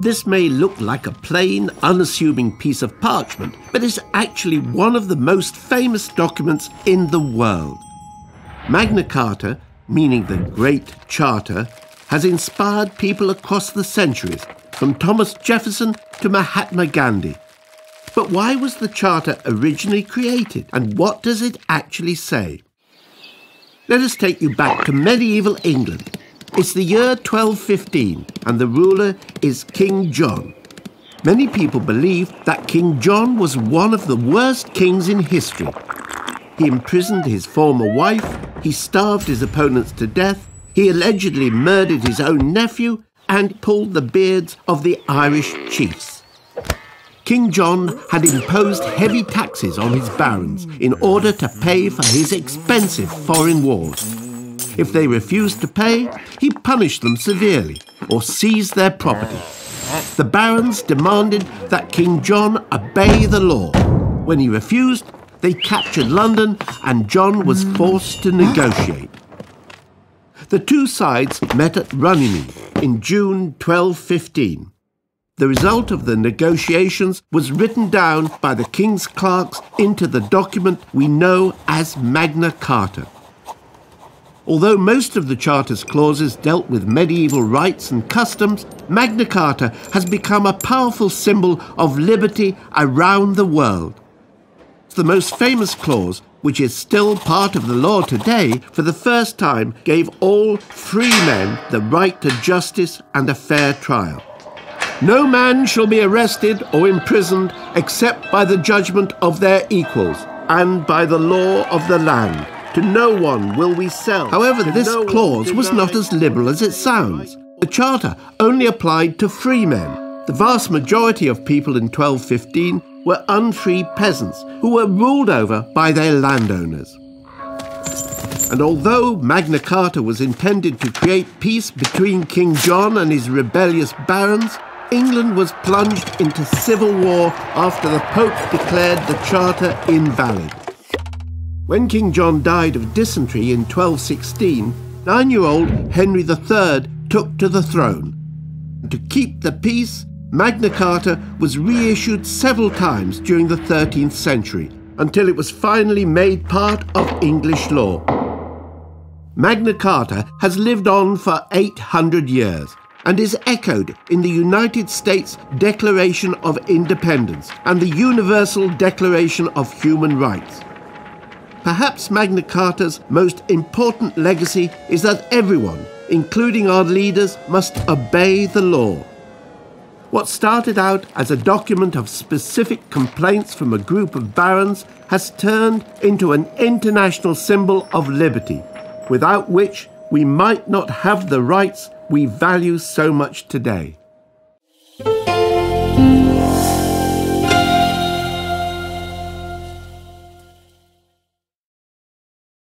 This may look like a plain, unassuming piece of parchment, but it's actually one of the most famous documents in the world. Magna Carta, meaning the Great Charter, has inspired people across the centuries, from Thomas Jefferson to Mahatma Gandhi. But why was the Charter originally created, and what does it actually say? Let us take you back to medieval England. It's the year 1215, and the ruler is King John. Many people believe that King John was one of the worst kings in history. He imprisoned his former wife, he starved his opponents to death, he allegedly murdered his own nephew, and pulled the beards of the Irish chiefs. King John had imposed heavy taxes on his barons in order to pay for his expensive foreign wars. If they refused to pay, he punished them severely or seized their property. The barons demanded that King John obey the law. When he refused, they captured London and John was forced to negotiate. The two sides met at Runnymede in June 1215. The result of the negotiations was written down by the king's clerks into the document we know as Magna Carta. Although most of the Charter's clauses dealt with medieval rights and customs, Magna Carta has become a powerful symbol of liberty around the world. The most famous clause, which is still part of the law today, for the first time gave all free men the right to justice and a fair trial. No man shall be arrested or imprisoned except by the judgment of their equals and by the law of the land. To no one will we sell. However, this no clause was not as liberal as it sounds. The Charter only applied to free men. The vast majority of people in 1215 were unfree peasants who were ruled over by their landowners. And although Magna Carta was intended to create peace between King John and his rebellious barons, England was plunged into civil war after the Pope declared the Charter invalid. When King John died of dysentery in 1216, nine year old Henry III took to the throne. To keep the peace, Magna Carta was reissued several times during the 13th century until it was finally made part of English law. Magna Carta has lived on for 800 years and is echoed in the United States Declaration of Independence and the Universal Declaration of Human Rights. Perhaps Magna Carta's most important legacy is that everyone, including our leaders, must obey the law. What started out as a document of specific complaints from a group of barons has turned into an international symbol of liberty, without which we might not have the rights we value so much today.